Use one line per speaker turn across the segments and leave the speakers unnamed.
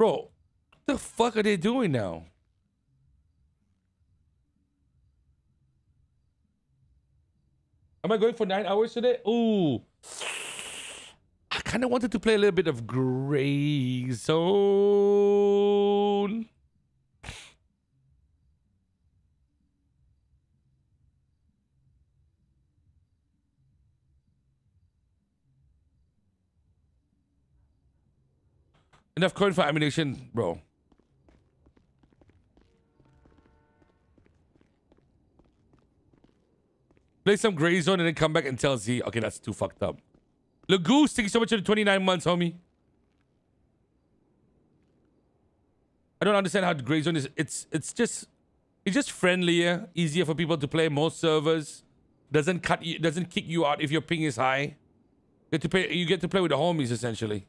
Bro, what the fuck are they doing now? Am I going for nine hours today? Ooh. I kind of wanted to play a little bit of Gray Zone. Enough coin for ammunition, bro. Play some Gray Zone and then come back and tell Z, okay, that's too fucked up. Lagoose, thank you so much for the 29 months, homie. I don't understand how Gray Zone is. It's it's just it's just friendlier, easier for people to play. Most servers doesn't cut you, doesn't kick you out if your ping is high. You get to play. You get to play with the homies essentially.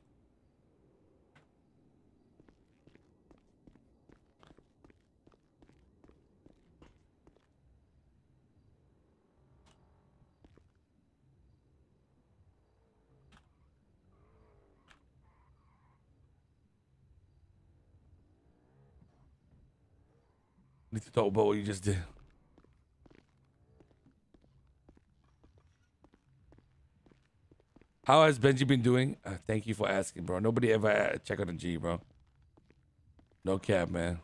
Need to talk about what you just did. How has Benji been doing? Uh, thank you for asking, bro. Nobody ever uh, check on the G, bro. No cap, man.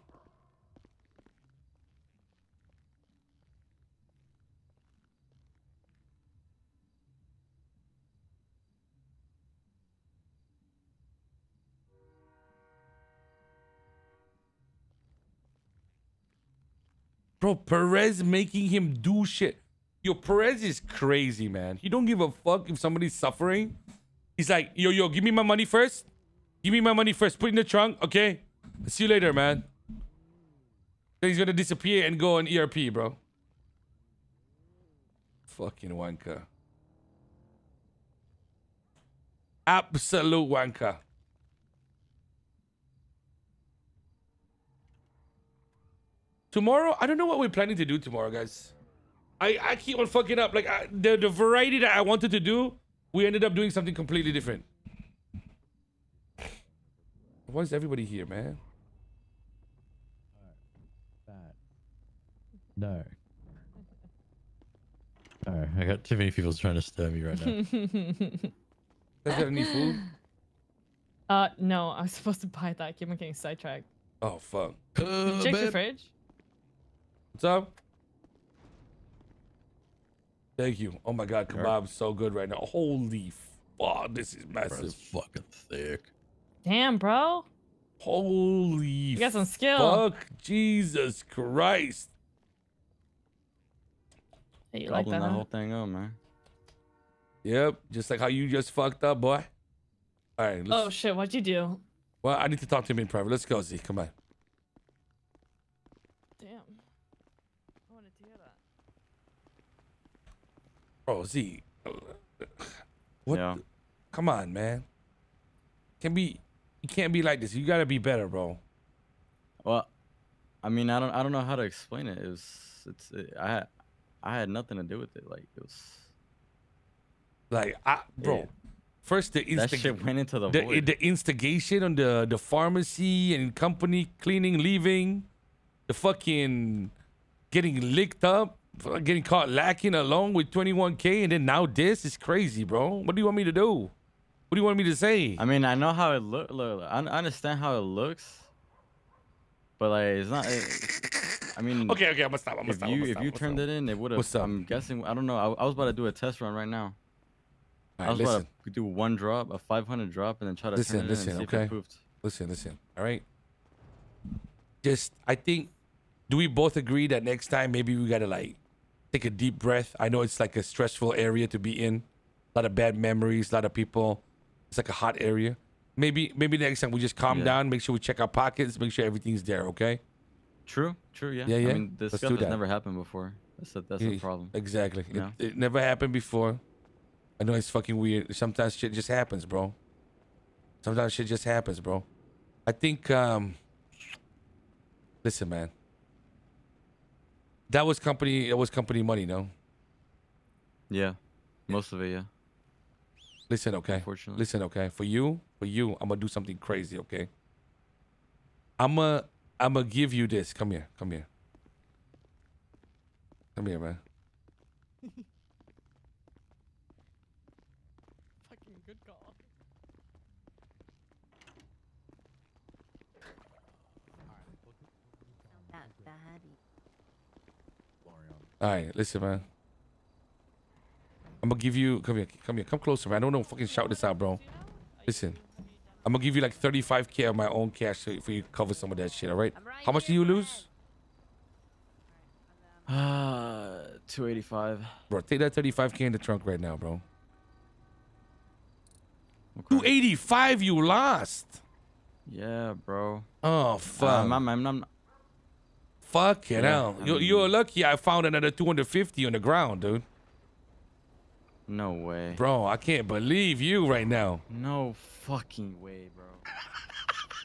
Bro, Perez making him do shit. Yo, Perez is crazy, man. He don't give a fuck if somebody's suffering. He's like, yo, yo, give me my money first. Give me my money first. Put in the trunk, okay? See you later, man. Then he's gonna disappear and go on ERP, bro. Fucking wanker. Absolute wanker. Tomorrow, I don't know what we're planning to do tomorrow, guys. I, I keep on fucking up. Like, I, the, the variety that I wanted to do, we ended up doing something completely different. Why is everybody here, man?
No. No, I got too many people trying to stir me right now.
Guys got any food?
Uh, no, I was supposed to buy that. I Keep on getting sidetracked.
Oh, fuck.
Did you check your fridge?
What's up? Thank you. Oh my god, kebab's so good right now. Holy fuck, this is massive.
It's fucking thick.
Damn, bro.
Holy
You got some skill.
fuck, Jesus Christ.
Hey, you like
Gobbling
that?
that
huh?
whole thing up, man.
Yep, just like how you just fucked up, boy. All right, let's,
Oh shit! What'd you do?
well, I need to talk to him in private. Let's go, Z. Come on.
Damn. I wanted to hear that.
Bro, Z. What?
Yeah.
the- Come on, man. Can be. You can't be like this. You gotta be better, bro.
Well, I mean, I don't, I don't know how to explain it. It was, it's, it, I had, I had nothing to do with it. Like it was,
Like, I, bro.
Yeah.
First, the
that shit went into the,
the, the instigation on the the pharmacy and company cleaning, leaving, the fucking getting licked up, Uh, getting caught lacking alone with 21k, and then now this is crazy, bro. What do you want me to do? What do you want me to say?
I mean, I know how it look. Look, I I understand how it looks, but like, it's not. It, I mean,
okay, okay, I'm gonna stop. I'm gonna
if
stop.
you if you turned it in, it would have.
What's up?
I'm guessing. I don't know. I, I was about to do a test run right now. I was
listen,
about to do one drop, a 500 drop, and then try to
Listen,
turn it
listen,
in and see
okay?
if it poofed.
listen, listen. All right. Just, I think, do we both agree that next time maybe we gotta like take a deep breath? I know it's like a stressful area to be in, a lot of bad memories, a lot of people. It's like a hot area. Maybe, maybe next time we just calm
Yeah.
down, make sure we check our pockets, make sure everything's there. Okay.
True, true, yeah.
Yeah, yeah.
I mean, this
Let's
stuff has never happened before. That's a, that's
Yeah,
a problem.
Exactly. It-
Yeah.
It, never happened before. I know it's fucking weird. Sometimes shit just happens, bro. Sometimes shit just happens, bro. I think um listen, man. That was company that was company money, no?
Yeah, most of it, yeah.
Listen, okay.
Unfortunately.
Listen, okay. For you, for you, I'm gonna do something crazy, okay? I'm a I'm gonna give you this. Come here. Come here. Come here, man.
Fucking good call.
That bad.
All right, listen, man. I'm gonna give you. Come here. Come here. Come closer, man. I don't know. Fucking shout this out, bro. Listen. I'm gonna give you like 35k of my own cash so- for you cover some of that shit. All right? How much do you lose,
Uh, 285.
bro? Take that 35k in the trunk right now, bro.
Okay.
285 you lost.
Yeah, bro.
Oh fuck.
Um, I'm, I'm, I'm,
Fuck it
Yeah,
out.
I
You're,
mean-
you're lucky I found another 250 on the ground, dude.
no way.
Bro, I can't believe you right now.
No fucking way, bro.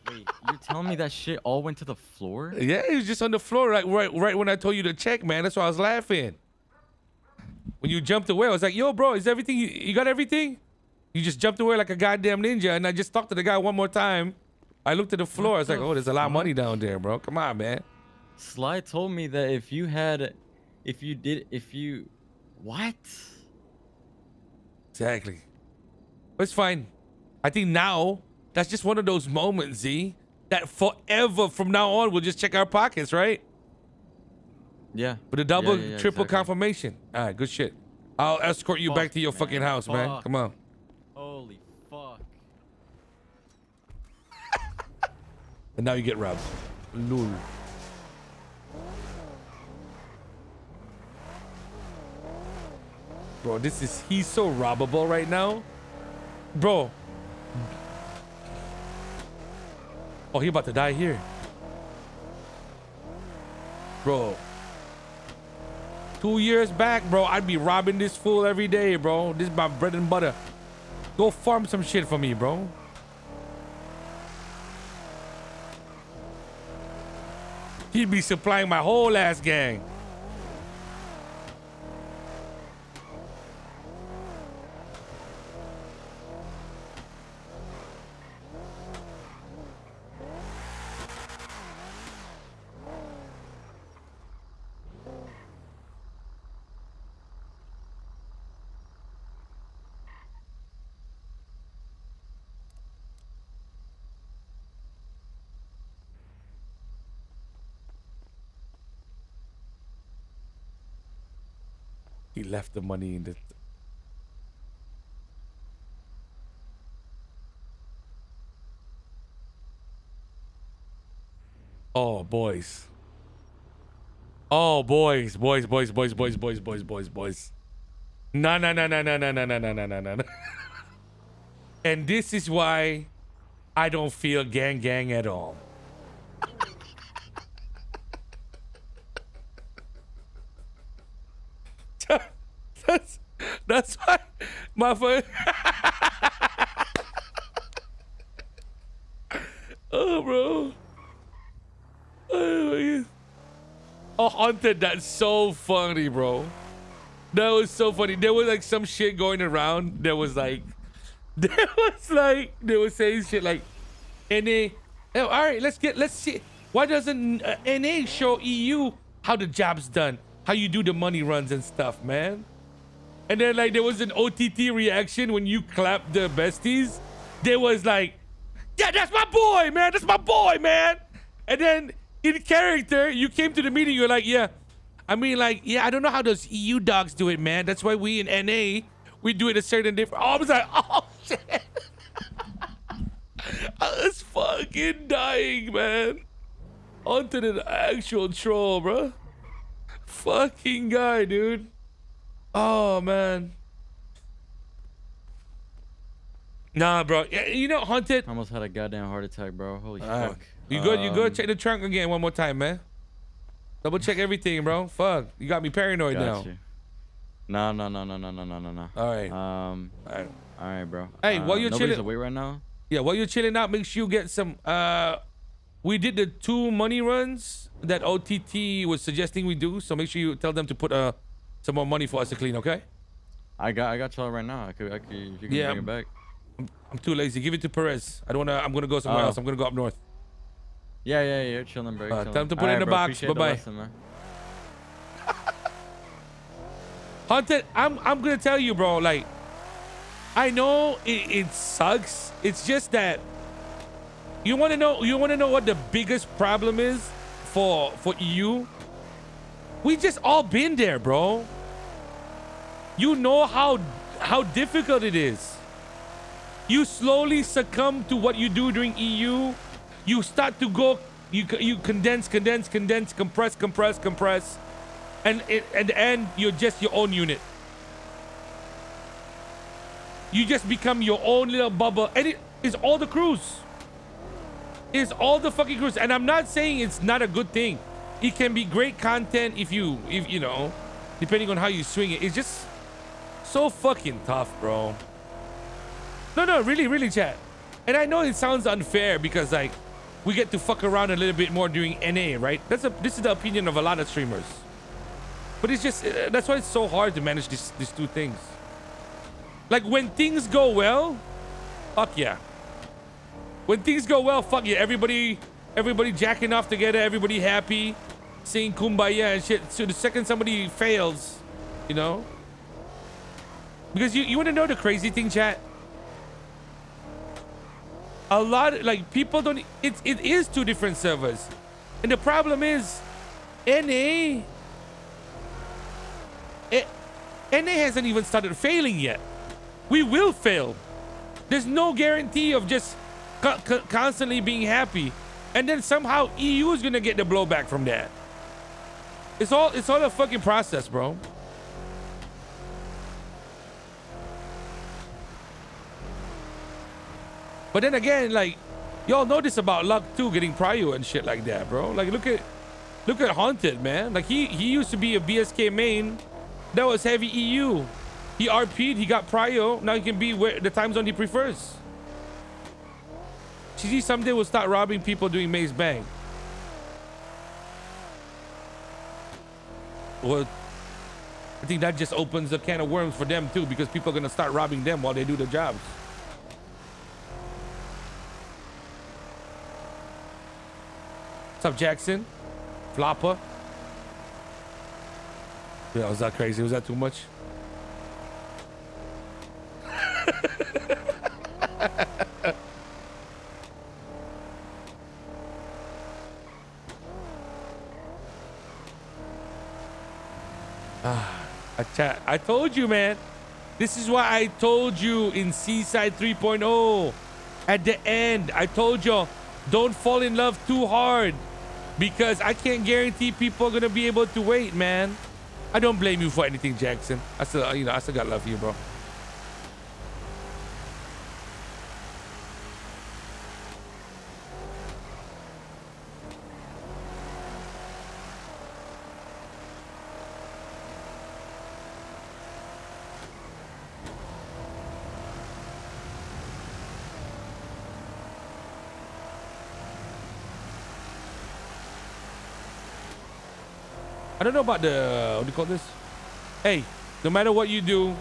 Wait, you're telling me that shit all went to the floor?
Yeah, it was just on the floor right, right, right when I told you to check, man. That's why I was laughing. When you jumped away, I was like, "Yo, bro, is everything? You, you got everything?" You just jumped away like a goddamn ninja, and I just talked to the guy one more time. I looked at the floor. I was like, "Oh, there's a lot of money down there, bro. Come on, man."
Sly told me that if you had, if you did, if you, what?
Exactly. But it's fine. I think now that's just one of those moments, Z, that forever from now on we'll just check our pockets, right?
Yeah.
With a double,
yeah, yeah,
triple
exactly.
confirmation. All right, good shit. I'll escort you back to your fucking
man.
house, man. Come on.
Holy fuck.
And now you get robbed. Lul. Bro, this is he's so robbable right now. Bro. Oh, he about to die here. Bro. Two years back, bro, I'd be robbing this fool every day, bro. This is my bread and butter. Go farm some shit for me, bro. He'd be supplying my whole ass gang. Left the money in the. Oh, boys. Oh, boys, boys, boys, boys, boys, boys, boys, boys, boys. No, no, no, no, no, no, no, no, no, no, no, no. And this is why I don't feel gang gang at all. that's that's why my friend. oh, bro. Oh, oh, haunted. That's so funny, bro. That was so funny. There was like some shit going around. There was like, there was like, they were saying shit like, NA. Oh, all right, let's get, let's see. Why doesn't uh, NA show EU how the job's done? How you do the money runs and stuff, man? And then like there was an OTT reaction when you clapped the besties. There was like, yeah, that's my boy, man. That's my boy, man. And then in character, you came to the meeting. You're like, yeah. I mean, like, yeah, I don't know how those EU dogs do it, man. That's why we in NA we do it a certain different. Oh, I was like, oh shit. I was fucking dying, man. Onto the actual troll, bro. Fucking guy, dude. Oh man. Nah, bro. You know, hunted.
I almost had a goddamn heart attack, bro. Holy
Alright.
fuck.
You good? You good?
Um,
Check the trunk again one more time, man. Double check everything, bro. Fuck. You got me paranoid now.
Got you. No, no, no, no, no, no, no, no, no.
All right.
Um,
All right.
all right, bro.
Hey,
uh,
while you're
nobody's
chilling-
away right now.
Yeah, while you're chilling out, make sure you get some. Uh, we did the two money runs that OTT was suggesting we do. So make sure you tell them to put uh some more money for us to clean. Okay?
I got, I got y'all right now. I could, I could, you can
Yeah,
bring it back.
I'm too lazy. Give it to Perez. I don't wanna. I'm gonna go somewhere
Oh.
else. I'm gonna go up north.
Yeah, yeah, you're chilling, bro.
Uh, time to put it in
Alright,
the
bro,
box.
appreciate
Bye-bye.
lesson,
I'm I'm gonna tell you, bro. Like, I know it, it sucks. It's just that you want to know. You want to know what the biggest problem is for for EU. We just all been there, bro. You know how how difficult it is. You slowly succumb to what you do during EU. You start to go. You you condense, condense, condense, compress, compress, compress and it, at the end you're just your own unit you just become your own little bubble and it is all the crews it's all the fucking crews and i'm not saying it's not a good thing it can be great content if you if you know depending on how you swing it it's just so fucking tough bro no no really really chat and i know it sounds unfair because like we get to fuck around a little bit more during na right that's a this is the opinion of a lot of streamers but it's just uh, that's why it's so hard to manage these these two things. Like when things go well, fuck yeah. When things go well, fuck yeah. Everybody everybody jacking off together, everybody happy, singing kumbaya and shit. So the second somebody fails, you know? Because you, you wanna know the crazy thing, chat? A lot like people don't it it is two different servers. And the problem is NA it, NA hasn't even started failing yet. We will fail. There's no guarantee of just co- co- constantly being happy, and then somehow EU is gonna get the blowback from that. It's all it's all a fucking process, bro. But then again, like y'all know this about Luck too, getting prio and shit like that, bro. Like look at look at Haunted, man. Like he he used to be a BSK main that was heavy EU. He RP'd, he got prio. Now he can be where the time zone he prefers. GG someday will start robbing people doing Maze Bank. Well, I think that just opens a can of worms for them too, because people are gonna start robbing them while they do their jobs. What's up, Jackson? Flopper? Yeah, was that crazy? Was that too much? Ah, I, told you, man. This is why I told you in Seaside 3.0 at the end. I told you, don't fall in love too hard because I can't guarantee people are gonna be able to wait, man. I don't blame you for anything, Jackson. I still, you know, I still got love for you, bro. I don't know about the what do you call this? Hey, no matter what you do,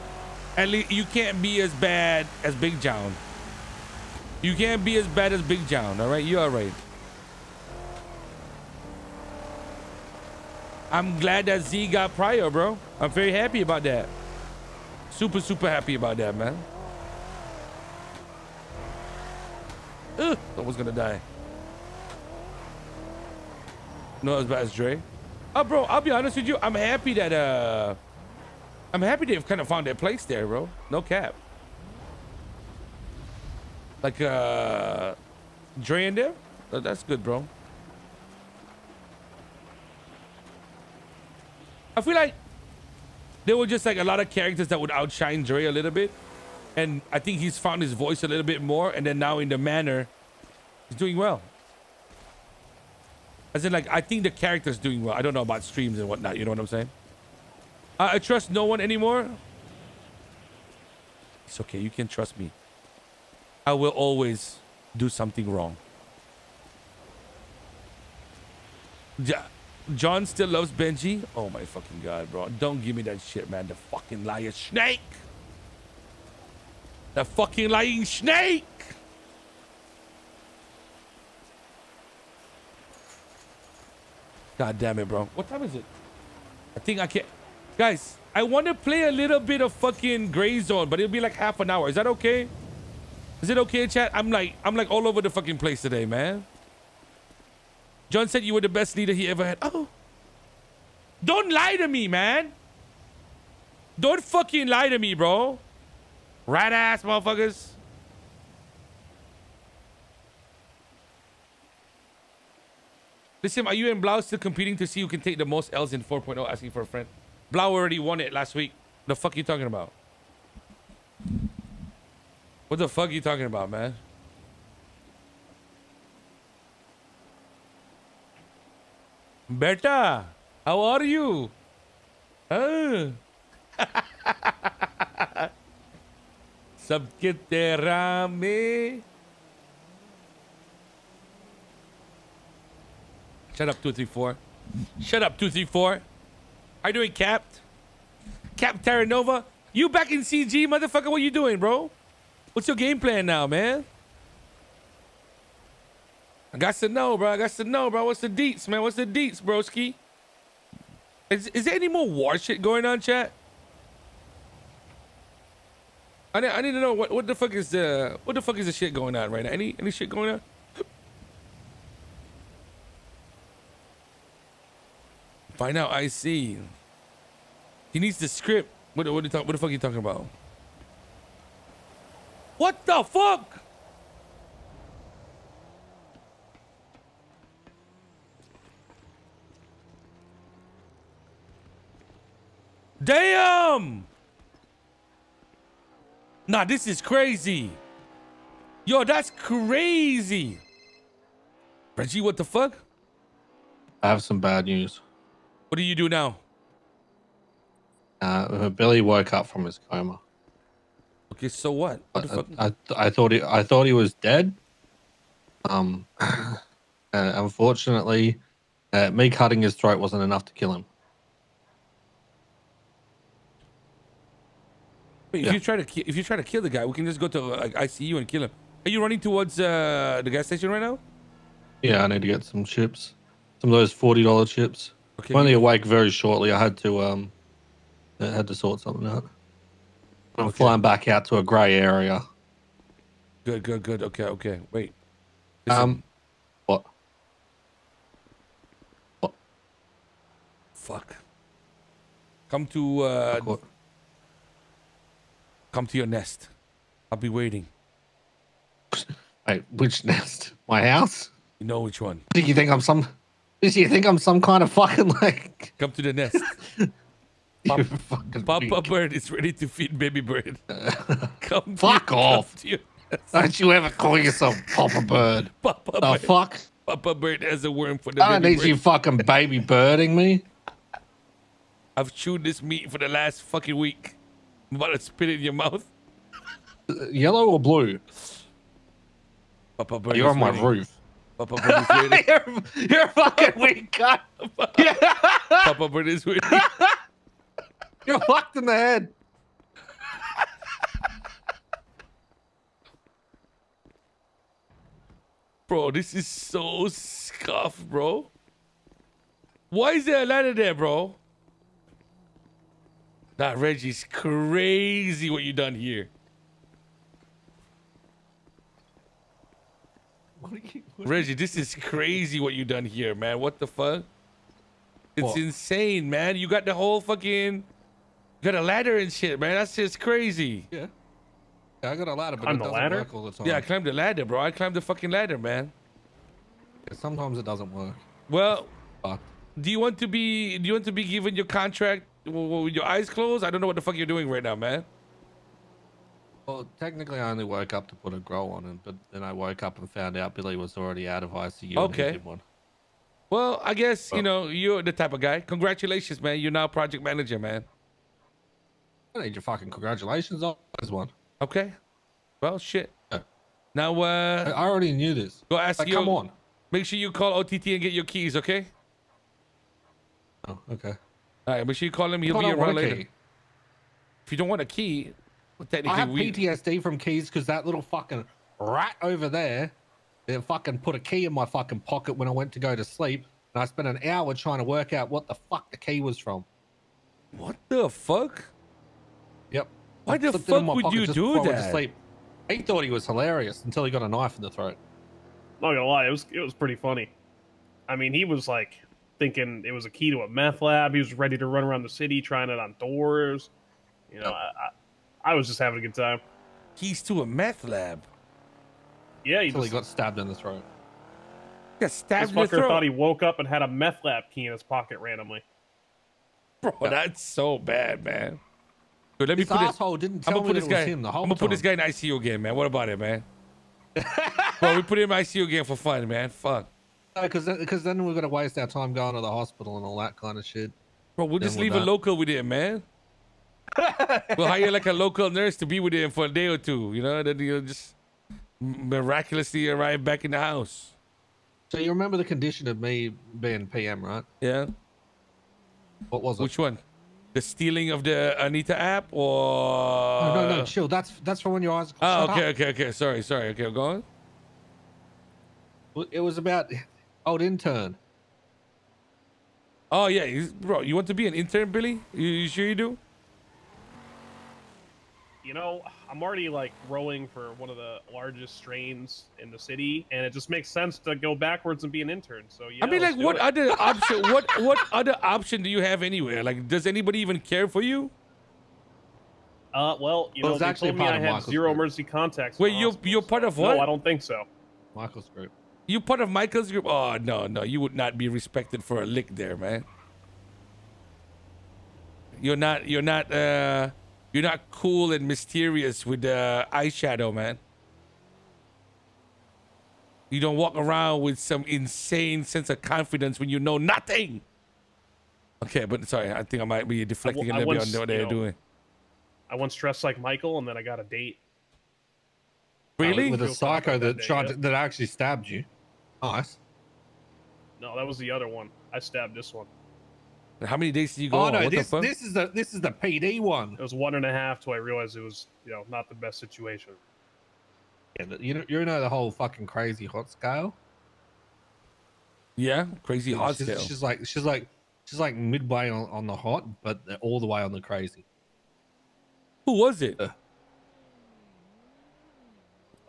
at least you can't be as bad as Big John. You can't be as bad as Big John, all right? You're all right. I'm glad that Z got prio, bro. I'm very happy about that. Super, super happy about that, man. Ugh, someone's gonna die. No, as bad as Dre. Oh, bro, I'll be honest with you. I'm happy that uh, I'm happy they've kind of found their place there, bro. No cap. Like uh, Dre in there. Uh, That's good, bro. I feel like there were just like a lot of characters that would outshine Dre a little bit, and I think he's found his voice a little bit more, and then now in the manner, he's doing well. As in, like, I think the character's doing well. I don't know about streams and whatnot. You know what I'm saying? Uh, I trust no one anymore. It's okay. You can trust me. I will always do something wrong. Ja- John still loves Benji. Oh my fucking god, bro! Don't give me that shit, man. The fucking liar snake. The fucking lying snake. God damn it, bro. What time is it? I think I can't. Guys, I want to play a little bit of fucking Gray Zone, but it'll be like half an hour. Is that okay? Is it okay, chat? I'm like, I'm like all over the fucking place today, man. John said you were the best leader he ever had. Oh. Don't lie to me, man. Don't fucking lie to me, bro. Rat ass motherfuckers. Listen, are you and Blau still competing to see who can take the most L's in 4.0? Asking for a friend. Blau already won it last week. The fuck you talking about? What the fuck you talking about, man? Beta, how are you? Ah. सबके तेरा में Shut up, 234. Shut up, 234. How you doing, Cap? Cap Terra Nova? You back in CG, motherfucker? What you doing, bro? What's your game plan now, man? I got to know, bro. I got to know, bro. What's the deets, man? What's the deets, broski? Is, is there any more war shit going on, chat? I need, I need to know what, what the fuck is the what the fuck is the shit going on right now? Any any shit going on? Find out. I see. He needs the script. What what, talk, what the fuck are you talking about? What the fuck? Damn! Nah, this is crazy. Yo, that's crazy. Reggie, what the fuck?
I have some bad news.
What do you do now?
Uh, Billy woke up from his coma.
Okay, so what? What
I? I, I thought he, I thought he was dead. Um, uh, unfortunately, uh, me cutting his throat wasn't enough to kill him.
Wait,
yeah.
if you try to ki- if you try to kill the guy, we can just go to like ICU and kill him. Are you running towards uh, the gas station right now?
Yeah, I need to get some chips, some of those forty dollar chips. I'm only awake very shortly. I had to um, I had to sort something out. I'm
Okay.
flying back out to a grey area.
Good, good, good. Okay, okay. Wait. Listen,
Um, what? What?
fuck. Come to uh, come to your nest. I'll be waiting.
Wait, which nest? My house?
You know which one.
Do you think I'm some? Do you think I'm some kind of fucking like?
Come to the nest.
fucking
Papa
weak.
bird is ready to feed baby bird. Come.
Fuck
to,
off.
Come to your nest.
Don't you ever call yourself Papa Bird?
Papa
The
bird.
fuck?
Papa bird has a worm for the
I don't need
bird.
you fucking baby birding me.
I've chewed this meat for the last fucking week. I'm about to spit it in your mouth.
Yellow or blue?
Papa bird.
You're on my roof.
Papa bird is waiting.
you're, you're a fucking weak cunt.
Papa bird is waiting.
You're fucked in the head.
Bro, this is so scuffed, bro. Why is there a ladder there, bro? That Reggie's crazy what you done here. Reggie, this is crazy what you done here, man. What the fuck? It's
What?
insane, man. You got the whole fucking you got a ladder and shit, man. That's just crazy.
Yeah. yeah I got a ladder, but
On
it
the
doesn't
ladder?
work all the time.
Yeah, I climbed the ladder, bro. I climbed the fucking ladder, man.
Sometimes it doesn't work.
Well,
Fuck.
do you want to be do you want to be given your contract w- w- with your eyes closed? I don't know what the fuck you're doing right now, man.
Well, technically, I only woke up to put a grow on him, but then I woke up and found out Billy was already out of ICU.
Okay. Well, I guess you
Oh.
know you're the type of guy. Congratulations, man. You're now project manager, man.
I need your fucking congratulations on this one.
Okay. Well, shit.
Yeah.
Now,
I
uh,
I already knew this.
go ask
Like,
your.
come on.
Make sure you call OTT and get your keys, okay?
Oh, okay.
All right. Make sure you call him. He'll be around later.
key.
If you don't want a key, well,
I
technically
have
we.
PTSD from keys because that little fucking rat over there, they fucking put a key in my fucking pocket when I went to go to sleep. and I spent an hour trying to work out what the fuck the key was from.
What the fuck?
Yep.
Why
I
the
slipped it in
fuck would you do
before I went to
that?
sleep. He thought he was hilarious until he got a knife in the throat.
Not gonna lie, it was it was pretty funny. I mean, he was like thinking it was a key to a meth lab. He was ready to run around the city trying it on doors. You know, I, I, I was just having a good time.
Keys to a meth lab.
Yeah, he
Until he
just,
got stabbed in the throat.
Got
this
stabbed in the
fucker
throat.
thought he woke up and had a meth lab key in his pocket randomly.
Bro, that's so bad, man. Dude, let me
This
put it.
asshole didn't
I'm gonna
me
put this
it was
guy.
him the
I'm gonna put this guy in ICU again, man. What about it, man? Bro, we put him in ICU again for fun, man. Fuck.
because because then we're gonna waste our time going to the hospital and all that kind of shit.
Bro, we'll
Then
just
we're
leave a local with him, man. We'll hire like a local nurse to be with him for a day or two, you know, and then he'll just miraculously arrive back in the house.
So you remember the condition of me being PM, right?
Yeah.
What was it?
Which one? The stealing of the Anita app or
Oh, no, no, chill. That's that's from when your eyes.
Oh,
Shut
okay,
up.
okay, okay. Sorry, sorry. Okay, go on.
It was about oh, old intern.
Oh yeah, bro. You want to be an intern, Billy? You, you sure you do?
You know, I'm already like growing for one of the largest strains in the city, and it just makes sense to go backwards and be an intern. So yeah,
I mean,
let's
like, what
it.
other option? What what other option do you have anywhere? Like, does anybody even care for you?
Uh, well, you
Well,
know,
it's
they
actually
told me
part
I
of
had
Michael's
zero
group.
emergency contacts.
Wait, you're- you're part of what?
No, I don't think so.
Michael's group.
You part of Michael's group? Oh no, no, you would not be respected for a lick there, man. You're not. You're not. uh You're not cool and mysterious with uh, eyeshadow, man. You don't walk around with some insane sense of confidence when you know nothing. Okay, but sorry, I think I might be deflecting
I
a little bit
once,
on what they're
know,
doing.
I once dressed like Michael, and then I got a date.
Really?
With a
Real
psycho that
that day,
tried
yeah.
that actually stabbed you. Nice.
No, that was the other one. I stabbed this one.
How many days did you go
Oh
on?
no,
what
this
the fuck?
this is the this is the PD one.
It was one and a half till I realized it was, you know, not the best situation.
Yeah, you know you know the whole fucking crazy hot scale.
yeah, crazy hot
she's,
scale.
she's like she's like she's like midway on, on the hot, but all the way on the crazy.
Who was it?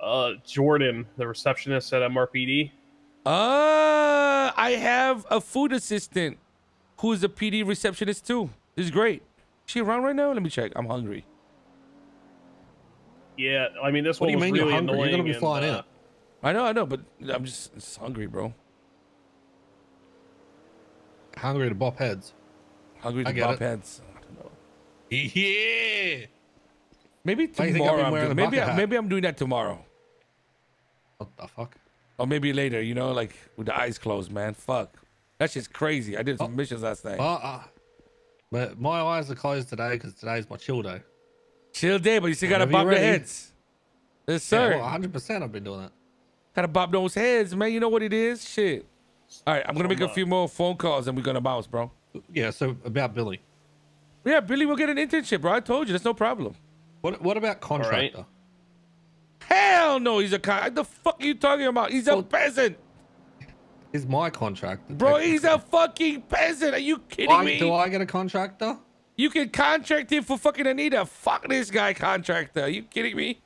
Uh, Jordan, the receptionist at MRPD.
Uh, I have a food assistant who's the PD receptionist too. This is great. Is she around right now? Let me check. I'm hungry.
Yeah, I mean this
What do
one
you
was
mean you're
really
hungry? You're gonna be
and,
flying
uh,
out.
I know, I know, but I'm just, just hungry, bro.
Hungry to bop heads.
Hungry
I
to
get
bop
it.
heads. I don't know.
Yeah.
Maybe
Why you think I've
tomorrow. I'm doing, maybe I, maybe I'm doing that tomorrow,
What the fuck?
or maybe later. You know, like with the eyes closed, man. Fuck, that's just crazy. I did some
Oh.
missions last night.
Uh, uh, but my eyes are closed today because today's my chill day.
Chill day, but you still gotta
Whenever
bob
you're
the heads. Yes, sir.
Yeah, well, 100% I've been doing that.
Gotta bob those heads, man. You know what it is? Shit. All right, I'm gonna make a few more phone calls and we're gonna bounce, bro.
Yeah, so about Billy.
Yeah, Billy will get an internship, bro. I told you, that's no problem.
What what about contractor?
Hell no, he's a con. The fuck are you talking about? He's a
Well-
peasant,
Is my contractor?
bro. He's a fucking peasant. Are you kidding
I-
me?
Do I get a contractor?
You can contract him for fucking Anita. Fuck this guy, contractor. Are you kidding me?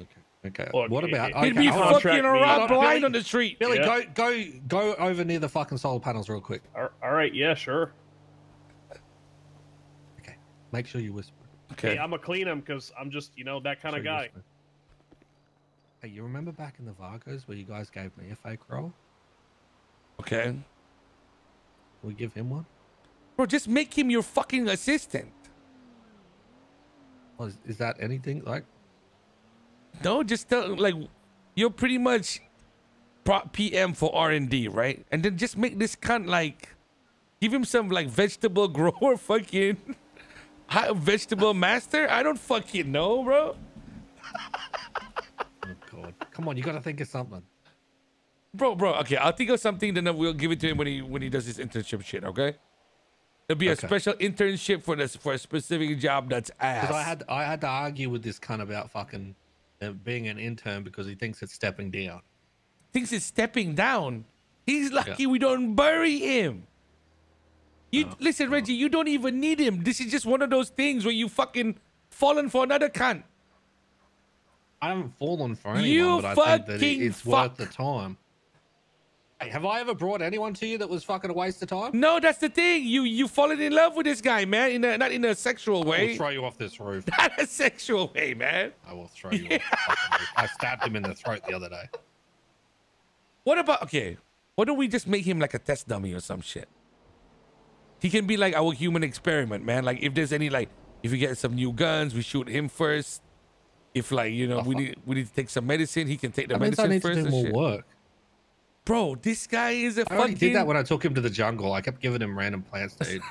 Okay. Okay.
Look,
what about?
he-
Okay,
He'd be
I'll
hold on.
contract
fucking around
on,
blind on the street.
Billy,
Yeah.
go go go over near the fucking solar panels real quick.
All all right, yeah, sure.
Okay. Make sure you whisper.
Okay.
Hey, I'm gonna clean him because I'm just, you know, that kind of
you
guy.
whisper. Hey, you remember back in the Vargos where you guys gave me a fake role?
Okay.
We give him one.
Bro, just make him your fucking assistant.
Well, is, is that anything like?
No, just tell like you're pretty much PM for R and D, right? And then just make this cunt like give him some like vegetable grower fucking vegetable master. I don't fucking know, bro.
Oh God! Come on, you got to think of something.
Bro, bro. Okay, I'll think of something. Then we'll give it to him when he when he does his internship shit. Okay. It'll be a special internship for this for a specific job that's ass.
I had I had to argue with this cunt about fucking uh, being an intern because he thinks it's stepping down.
thinks it's stepping down. He's lucky we don't bury him. You
No,
listen,
no.
Reggie. You don't even need him. This is just one of those things where you fucking fallen for another cunt.
I haven't fallen for anyone,
You
but I think that it, it's worth the time. Have I ever brought anyone to you that was fucking a waste of time?
No, that's the thing. You you fallen in love with this guy, man. In a, not in a sexual way.
I will throw you off this roof.
Not a sexual way, man.
I will throw you off the roof. I stabbed him in the throat the other day.
What about okay? Why don't we just make him like a test dummy or some shit? He can be like our human experiment, man. Like if there's any like if we get some new guns, we shoot him first. If like you know we need we need to take some medicine, he can take the
That means I
medicine
need
first.
to do more
shit.
work.
Bro, this guy is a
I already
fucking.
did that when I took him to the jungle. I kept giving him random plants to eat.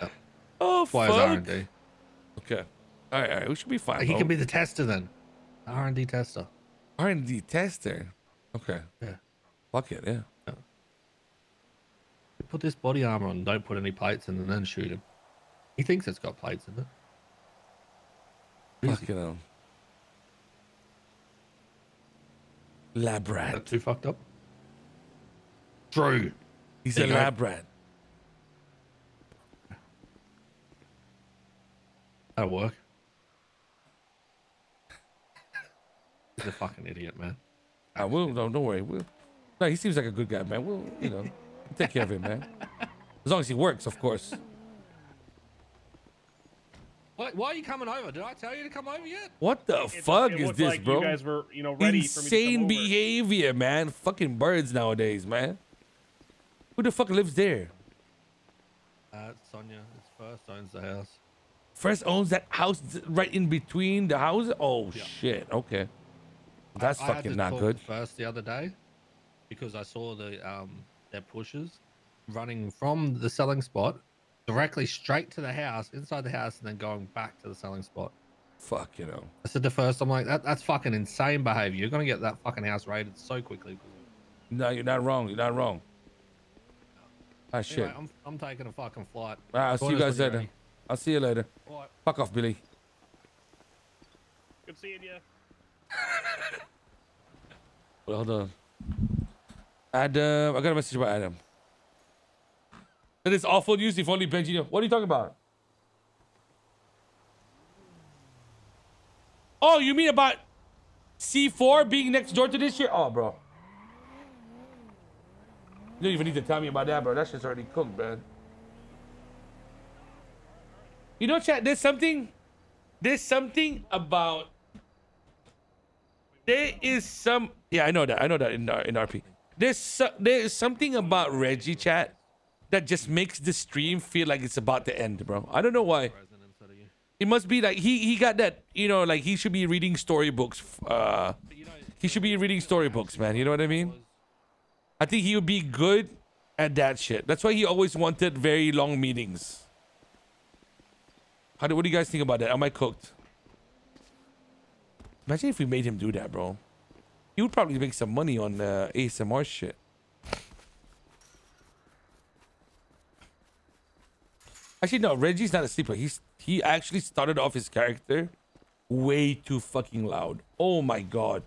oh
Why is
fuck.
R&D?
Okay. All right, all right. We should be fine.
He
bro.
can be the tester then. R&D tester.
R and D tester. Okay.
Yeah.
Fuck it. Yeah.
You Put this body armor on. Don't put any plates in, and then shoot him. He thinks it's got plates in it. Easy.
Fuck um it. Um. Lab rat.
that too fucked up? True.
He's
There
a
you go.
rat.
That'll work. He's a fucking idiot, man.
I will. No, don't worry. We'll, no, he seems like a good guy, man. We'll, you know, take care of him, man. As long as he works, of course.
Why, why are you coming over? Did I tell you to come over yet?
What the
It-
fuck
it
is this,
like
bro?
You guys were, you know, ready for me to
Insane
come over.
behavior, man. Fucking birds nowadays, man. Who the fuck lives there?
Uh, it's Sonia. It's first owns the house.
First owns that house right in between the houses. Oh
Yeah.
shit. Okay. That's
I had to
not
talk
good.
to First the other day, because I saw the um their pushers running from the selling spot directly straight to the house, inside the house, and then going back to the selling spot.
Fuck, you know.
I said the first, I'm like, that, that's fucking insane behavior. You're gonna get that fucking house raided so quickly.
No, you're not wrong. You're not wrong. Ah, shit.
Anyway, I'm, I'm taking a fucking flight.
All right, I'll see you guys later.
ready.
I'll see you later.
All right.
Fuck off, Billy.
Good seeing you.
Well, hold on. Adam, I got a message about Adam. That is awful news if only Benji knew. What are you talking about? Oh, you mean about C4 being next door to this shit? Oh, bro. You don't even need to tell me about that, bro. That shit's already cooked, man. You know, chat, there's something, there's something about there is some yeah i know that i know that in, uh, in rp there's so, there is something about reggie chat that just makes the stream feel like it's about to end bro. I don't know why. It must be like he he got that you know like he should be reading storybooks uh he should be reading storybooks man. You know what i mean? I think he would be good at that shit. That's why he always wanted very long meetings. How do what do you guys think about that? Am i cooked? Imagine if we made him do that, bro. He would probably make some money on uh, ASMR shit. Actually, no. Reggie's not a sleeper. He's he actually started off his character way too fucking loud. Oh my god,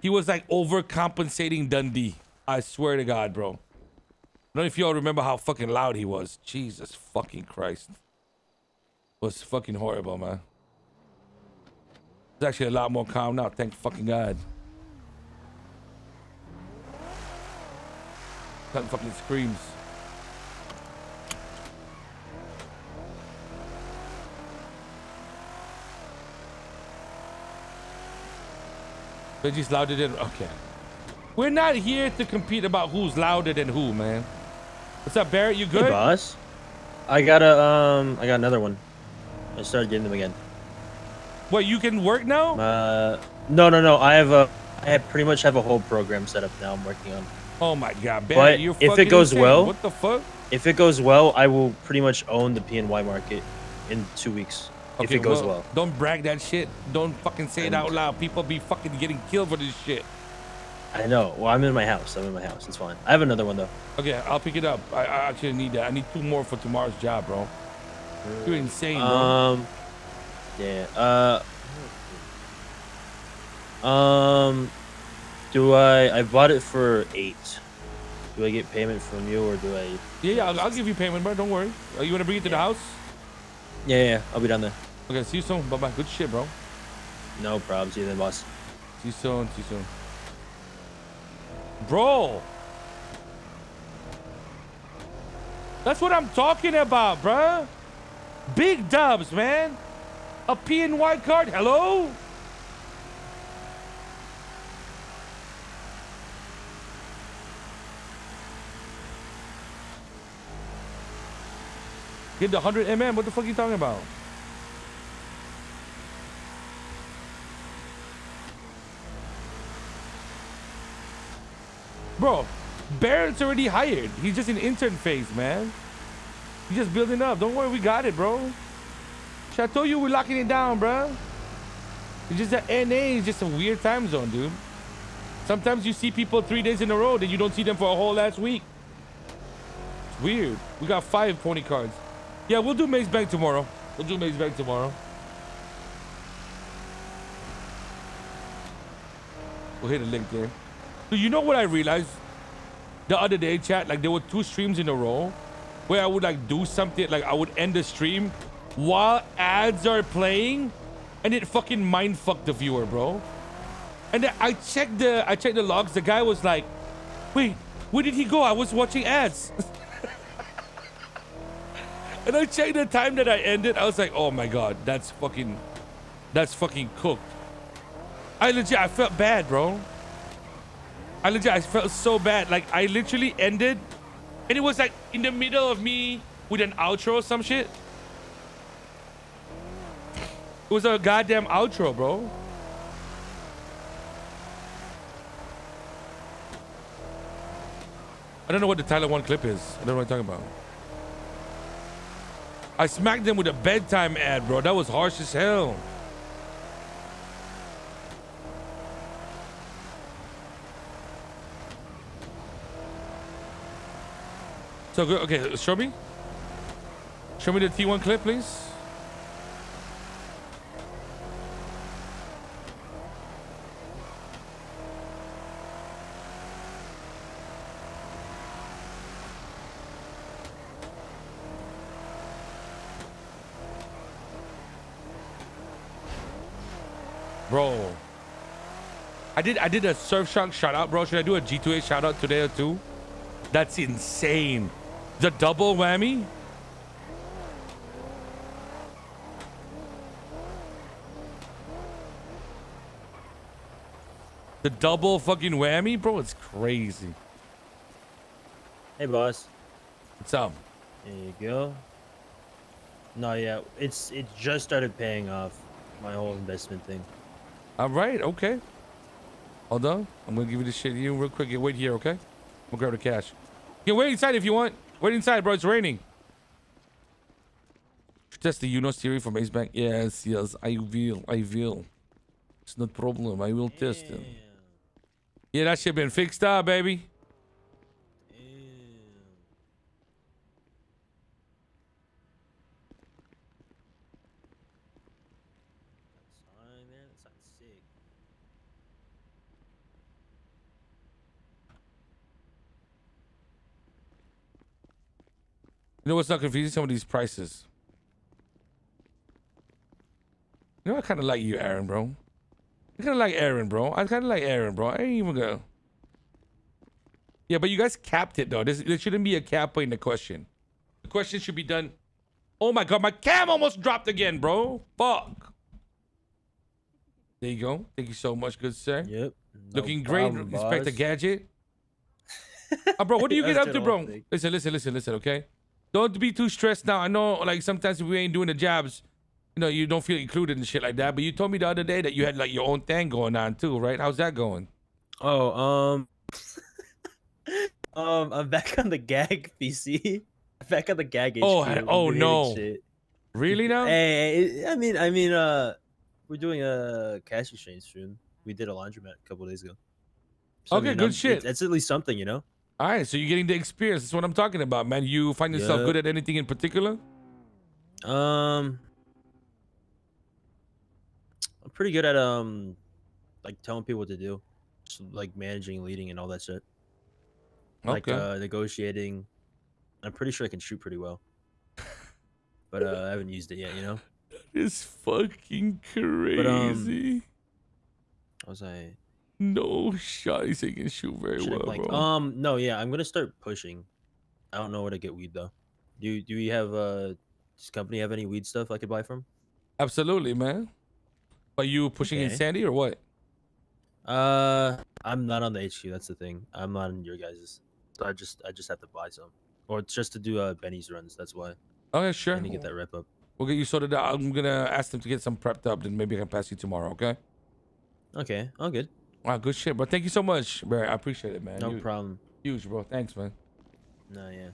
he was like overcompensating Dundee. I swear to God, bro. I don't know if y'all remember how fucking loud he was. Jesus fucking Christ. It was fucking horrible, man. It's actually a lot more calm now. Thank fucking God. Cutting fucking screams. Reggie's louder than okay. We're not here to compete about who's louder than who, man. What's up, Barrett? You
Hey,
good?
boss. I got a um. I got another one. I started getting them again.
what? You can work now?
Uh, no, no, no. I have a. I have pretty much have a whole program set up now. I'm working on.
Oh my God, Barrett!
But if it goes
insane.
well-
what the fuck?
If it goes well, I will pretty much own the PNY market in two weeks. If it goes well.
Don't brag that shit. Don't fucking say it out loud. People be fucking getting killed for this shit.
I know. Well, I'm in my house. I'm in my house. It's fine. I have another one though.
Okay, I'll pick it up. I, I actually need that. I need two more for tomorrow's job, bro. You're insane, bro.
Um. Yeah. Uh. Um. Do I? I bought it for eight. Do I get payment from you or do I?
Yeah, yeah, I'll, I'll give you payment, bro. Don't worry. Uh, you wanna bring it to the house?
Yeah, yeah, yeah, I'll be down there.
Okay, see you soon. Bye bye. Good shit, bro.
No problem. See you then, boss.
See you soon. See you soon. Bro. That's what I'm talking about, bruh. Big dubs, man. A PNY card. Hello? Get the 100 mm. What the fuck are you talking about? Bro, Barrett's already hired. He's just in intern phase, man. He's just building up. Don't worry, we got it, bro. I told you we're locking it down, bro. It's just that NA is just a weird time zone, dude. Sometimes you see people three days in a row, then you don't see them for a whole last week. It's weird. We got five pony cards. Yeah, we'll do Maze Bank tomorrow. We'll do Maze Bank tomorrow. We'll hit a link there. So you know what I realized the other day, chat? Like there were two streams in a row where I would like do something, like I would end the stream while ads are playing, and it fucking mind fucked the viewer, bro. And then I checked the I checked the logs. The guy was like, "Wait, where did he go? I was watching ads." and I checked the time that I ended. I was like, "Oh my god, that's fucking, that's fucking cooked." I legit, I felt bad, bro. I legit, I felt so bad. Like I literally ended, and it was like in the middle of me with an outro or some shit. It was a goddamn outro, bro. I don't know what the Tyler One clip is. I don't know what I'm talking about. I smacked them with a bedtime ad, bro. That was harsh as hell. So good. Okay, show me. Show me the T1 clip, please. Bro. I did I did a Surfshark shout out, bro. Should I do a G2A shout out today or two? That's insane. The double whammy? The double fucking whammy? Bro, it's crazy.
Hey, boss.
What's up?
There you go. No, yeah, it's it just started paying off my whole investment thing.
All right, okay. Hold on. I'm gonna give you this shit to you real quick. You wait here, okay? We'll grab the cash. You can wait inside if you want. Wait inside, bro. It's raining. Test the Uno theory from Ace Bank. Yes, yes, I will. I will. It's not a problem. I will test it. Yeah, that shit been fixed up, baby. You know what's not confusing? Some of these prices. You know, I kind of like you, Aaron, bro. I kind of like Aaron, bro. I kind of like Aaron, bro. I ain't even gonna. Yeah, but you guys capped it though. This, there shouldn't be a cap in the question. The question should be done. Oh my god, my cam almost dropped again, bro. Fuck. There you go. Thank you so much, good sir.
Yep.
Looking great. Inspector gadget. Uh, bro, what do you get up to, bro? Listen, listen, listen, listen, okay? Don't be too stressed now. I know, like, sometimes if we ain't doing the jobs, you know, you don't feel included and shit like that. But you told me the other day that you had, like, your own thing going on, too, right? How's that going?
Oh, um, um, I'm back on the gag PC. back on the gag.
Oh,
HQ.
I-
I'm
oh, no.
shit.
Really now?
Hey, I mean, I mean, uh, we're doing a cash exchange soon. We did a laundromat a couple days ago. I
Okay,
mean,
good
I'm-
shit.
It's at least something, you know.
All right, so you're getting the experience. That's what I'm talking about, man. You find yourself
Yeah.
good at anything in particular?
Um, I'm pretty good at um, like telling people what to do. just, like managing, leading, and all that shit. Like
Okay.
uh, negotiating. I'm pretty sure I can shoot pretty well, but uh, I haven't used it yet. You know,
It's fucking
But, um,
crazy.
was I?
No shot. He can shoot very
I
well,
blanked.
bro.
Um, no, yeah, I'm gonna start pushing. I don't know where to get weed though. Do you, do we have uh, does company have any weed stuff I could buy from?
Absolutely, man. Are you pushing
Okay.
insanity or what?
Uh, I'm not on the HQ. That's the thing. I'm not on your guys's. So I just I just have to buy some, or it's just to do uh Benny's runs. That's why
Okay, sure.
need to get that rep up.
We'll get you sorted out. I'm gonna ask them to get some prepped up. Then maybe I can pass you tomorrow. Okay.
Okay, all good.
Wow, good shit, bro. Thank you so much, Barry. I appreciate it, man.
No
You-
problem.
Huge, bro. Thanks, man.
No, yeah.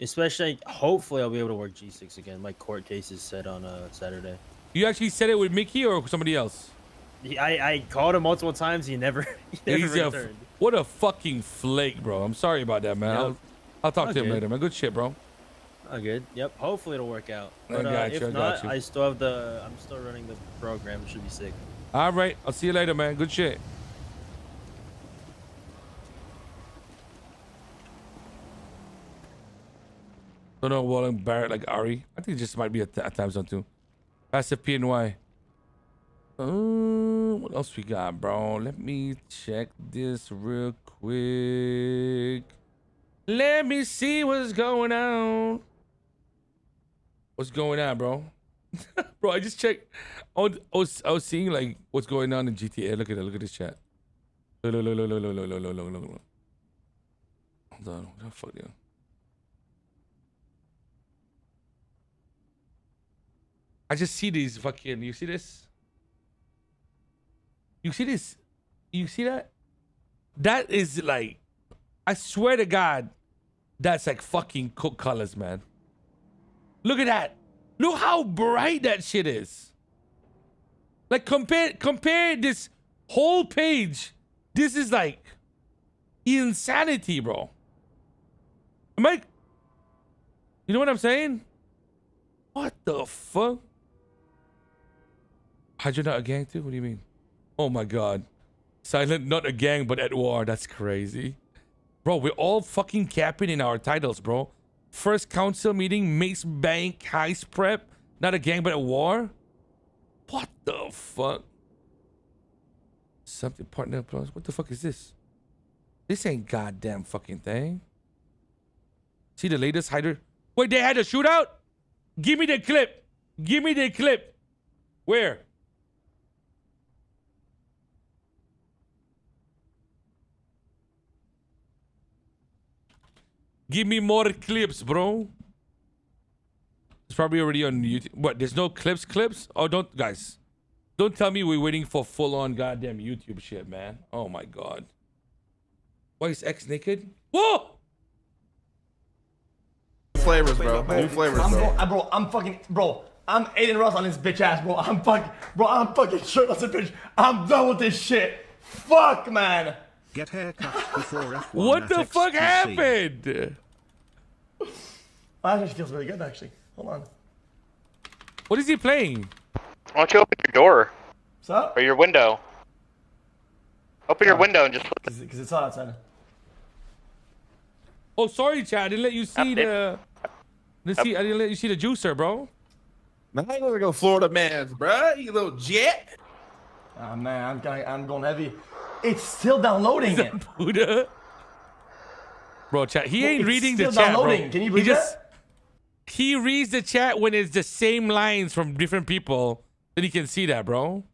Especially, hopefully, I'll be able to work G6 again. My court case is set on uh, Saturday.
You actually said it with Mickey or somebody else?
I, I called him multiple times. He never, he never
He's a
returned.
what a fucking flake, bro. I'm sorry about that, man.
Yep.
I'll, I'll talk to him
Okay.
later, man. Good shit, bro.
Oh, good. Yep. Hopefully, it'll work out.
I
But uh,
you,
if
I got
not,
you.
I still have the. I'm still running the program. It should be sick.
All right. I'll see you later, man. Good shit. Don't know Wallen Barrett like Ari. I think it just might be a time zone too. Passive PNY. Uh, what else we got, bro? Let me check this real quick. Let me see what's going on. What's going on, bro? bro, I just checked. I was, I was, seeing like what's going on in GTA. Look at it. Look at this chat. Hold on. What the fuck, yeah? I just see these fucking. You see this? You see this? You see that? That is like, I swear to God, that's like fucking cook colors, man. Look at that. Look how bright that shit is. Like compare compare this whole page. This is like insanity, bro. Am I? You know what I'm saying? What the fuck? Hydra not a gang too? What do you mean? Oh my god. Silent not a gang but at war. That's crazy. Bro, we're all fucking capping in our titles, bro. First council meeting, Maze Bank, heist prep, not a gang but a war? What the fuck? Something partner plus. What the fuck is this? This ain't goddamn fucking thing. See the latest Hydra? Wait, they had a shootout? Give me the clip. Give me the clip. Where? Give me more clips, bro. It's probably already on YouTube. What? There's no clips, clips? Oh, don't, guys. Don't tell me we're waiting for full on goddamn YouTube shit, man. Oh my god. Why is X naked? Whoa!
flavors, bro. New flavors,
I'm,
bro.
bro, I'm, bro, I'm fucking, bro. I'm Adin Ross on this bitch ass, bro. I'm fucking, bro. I'm fucking shirtless, and bitch. I'm done with this shit. Fuck, man.
Get haircuts before F1
What the fuck
XTC.
happened?
That actually feels really good, actually. Hold on.
What is he playing?
Why don't you open your door
What's up?
or your window? Open your oh. window and just flip it.
Because it's hot outside.
Oh, sorry, Chad. I didn't let you see
Up
the. Didn't see, I didn't let you see the juicer, bro.
Man, I ain't gonna go Florida man's, bro. You little jet.
Oh, man. I'm going, I'm going heavy. It's still downloading it.
Buddha. Bro, chat. He ain't
it's
reading the
still
chat, bro.
downloading. Can you
he just,
that?
He reads the chat when it's the same lines from different people. Then he can see that, bro.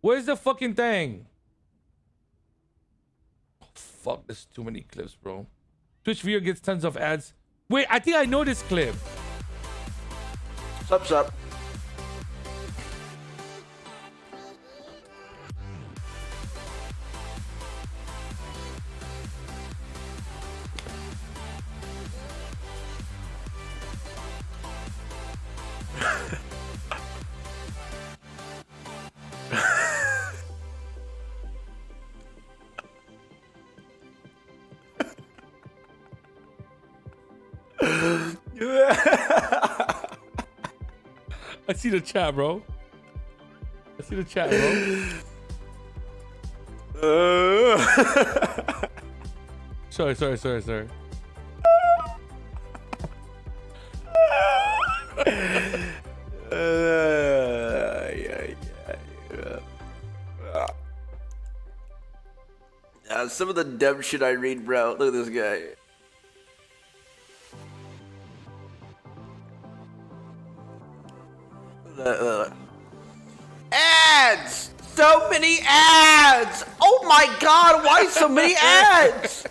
Where's the fucking thing? Oh, fuck, there's too many clips, bro. Twitch viewer gets tons of ads. Wait, I think I know this clip.
Sup, sup.
I see the chat, bro. I see the chat, bro. Sorry, sorry, sorry, sorry.
Uh, some of the dumb shit I read, bro. Look at this guy. So many ads?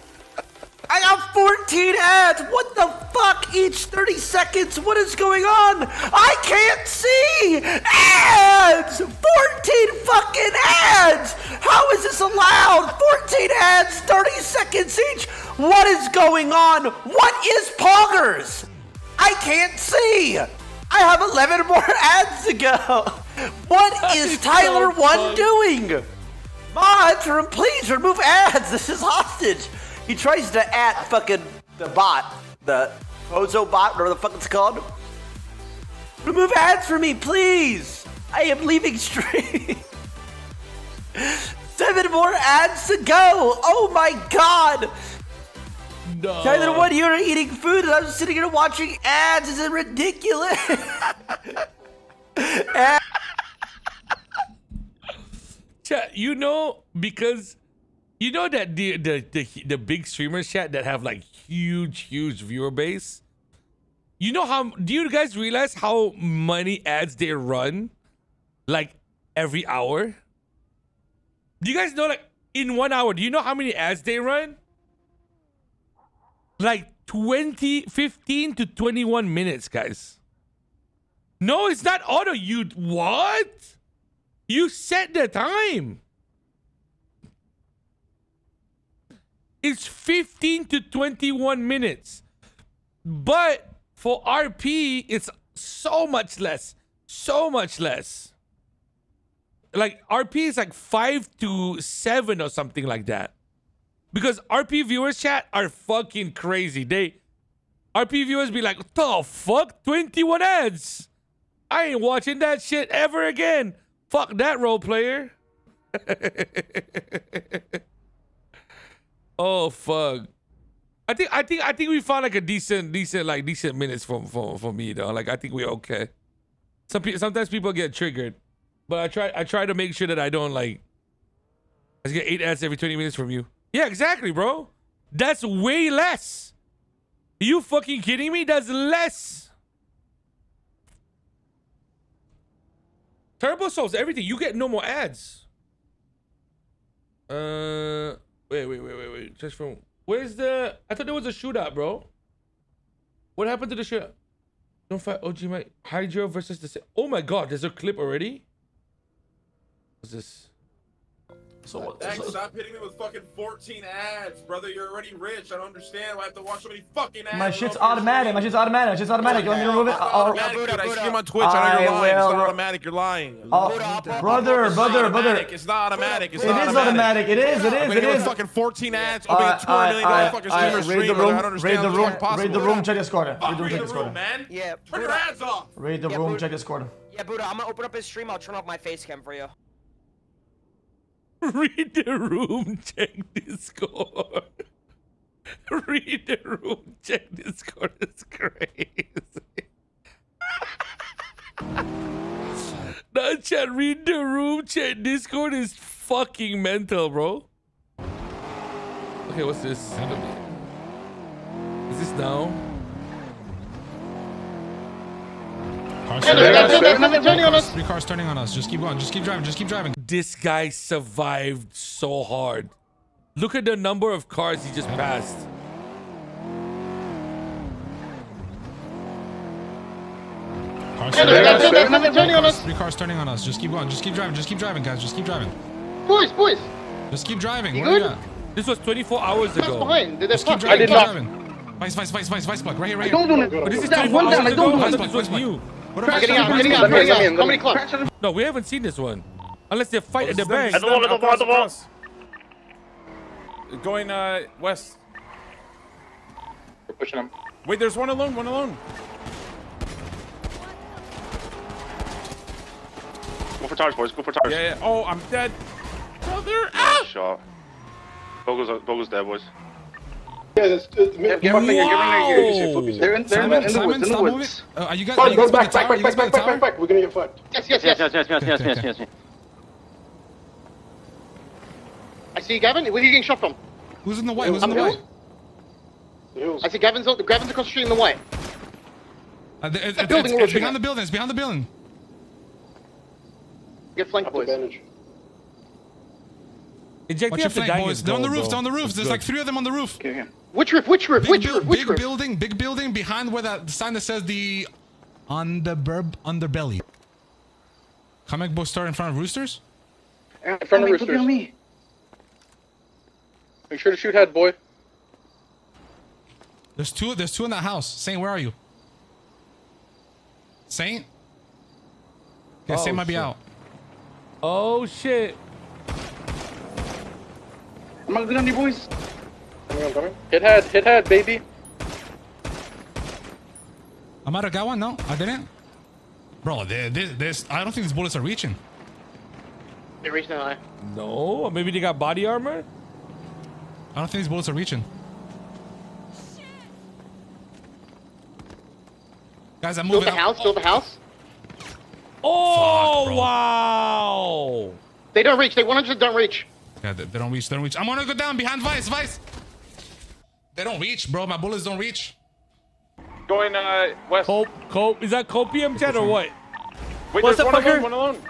I got 14 ads! What the fuck? Each 30 seconds? What is going on? I can't see! Ads! 14 fucking ads! How is this allowed? 14 ads, 30 seconds each! What is going on? What is Poggers? I can't see! I have 11 more ads to go! What is Tyler One doing? Mods, please remove ads. This is hostage. He tries to at fucking the bot, the Ozo bot, whatever the fuck it's called. Remove ads for me, please. I am leaving stream. Seven more ads to go. Oh my god.
No.
Tyler, what? You're eating food and I'm sitting here watching ads. This Is it ridiculous?
Chat, you know because you know that the the the, the big streamers chat that have like huge huge viewer base. You know how do you guys realize how many ads they run like every hour? Do you guys know like in 1 hour, do you know how many ads they run? Like 20 15 to 21 minutes, guys. No, it's not auto. You what? You set the time. It's 15 to 21 minutes. But for RP, it's so much less. So much less. Like RP is like 5 to 7 or something like that. Because RP viewers chat are fucking crazy. They RP viewers be like, the fuck? 21 ads. I ain't watching that shit ever again. Fuck that role player. oh fuck. I think I think I think we found like a decent decent like decent minutes for for, for me though. Like I think we're okay. Some sometimes people get triggered. But I try I try to make sure that I don't like I get eight ads every 20 minutes from you. Yeah, exactly, bro. That's way less. Are you fucking kidding me? That's less. Turbo solves everything. You get no more ads. Uh, wait, wait, wait, wait, wait. Just from where's the? I thought there was a shootout, bro. What happened to the shootout? Don't fight OG Mike. Hydra versus the. Oh my God! There's a clip already. What's this?
So what?
Thanks, stop hitting me with fucking 14 ads, brother. You're already rich. I don't understand why I have to watch so many fucking ads.
My shit's automatic. My shit's automatic. My shit's automatic. You want me to remove it? I'll-
automatic, dude. I see him on Twitch. I know you're
I
lying. It's not automatic. You're lying.
Oh, brother, brother, brother.
It's not automatic. It's not
automatic. It is. It
I'm
is.
gonna
It
get
is.
fucking 14 uh, ads.
Uh, uh, uh
I'll be a 200 million dollar fucking streamer stream.
Raid the
brother. I don't understand
Raid the room.
is fucking possible.
Raid the room. Check Discord.
Fuck,
Raid the room.
read
Check
the
Discord.
room, man.
Yeah,
Turn your ads off.
Raid the room.
Buddha.
Check Discord.
Yeah, Buddha, I'm gonna open up his stream. I'll turn off my face cam for you.
Read the room. Check Discord. Read the room. Check Discord. It's crazy. no, chat. Read the room. Check Discord is fucking mental, bro. Okay, what's this? Is this now?
Cars
Hey,
turning
there's
on us.
nothing turning on us.
Three cars turning on us. Just keep going. Just keep driving. Just keep driving.
This guy survived so hard. Look at the number of cars he just passed.
Cars
Hey,
turning
there's
on us.
nothing- nothing turning on us.
Three cars turning on us. Just keep going. Just keep driving. Just keep driving, guys. Just keep driving.
Boys, boys.
Just keep driving.
You
What do you
good?
got?
This was 24 hours ago.
Just keep driving. keep driving. Vice, vice, vice, vice, vice plug. Right here, right here.
I don't do it. But this is 24 hours ago. I thought this was new.
What if I start-
How many clocks? No, we haven't seen this one. Unless they fight at the bank.
At the wall, at the wall, at the wall.
Going uh west.
We're pushing him.
Wait, there's one alone. One alone.
Go for tires, boys. Go for tires.
Yeah, yeah. Oh, I'm dead. Brother. Ah!
shot. Bogo's, Bogo's dead, boys.
Yeah, that's uh,
Get- get one finger, get one finger.
Focus here, focus here.
They're in, they're in the, in the Simon,
woods, in the woods.
Uh, are you guys?
Fine,
are you
go
guys by
back,
the
back,
tower?
back, back, back, back, back, back. We're gonna get fucked.
Yes, yes, yes, yes, yes, yes, yes, yes, yes, yes. I see Gavin. Where are you getting shot from?
Who's in the white? Who's in the
the
white?
hills? I see Gavin's Gavin's across the street in the white.
Uh, the- it's,
The
it's,
building
it's,
we're
it's behind the building. It's behind the building.
Get flanked, boys.
Eject
Watch your
the
flank, boys.
is
They're on the
gold,
roofs.
bro.
They're on the roofs. There's like three of them on the roof.
Which roof? Which roof?
Big,
which roof? Which
big
roof?
building. Big building behind where that sign that says the underburb underbelly. Comic book store in front of Roosters.
In front of Roosters.
me.
Make sure to shoot head, boy.
There's two. There's two in that house. Saint, where are you? Saint. Yeah,
Oh,
Saint might be out.
Oh shit.
Am I good on you, boys?
Coming on, coming. Hit head, hit head, baby.
I might have got one. No, I didn't. Bro, there- this, this, I don't think these bullets are reaching.
They're reaching that high.
No, maybe they got body armor.
I don't think these bullets are reaching. Guys, I'm
Build
moving.
the house. Build the house.
Oh
bro.
wow.
They don't reach. They 100 don't reach.
Yeah, they, they don't reach. They don't reach. I'm gonna go down behind Vice. Vice. They don't reach, bro. My bullets don't reach.
Going uh west.
Cope, cope. Is that copium chat or what?
Wait,
What's
there's
up,
one
fucker?
alone, one alone.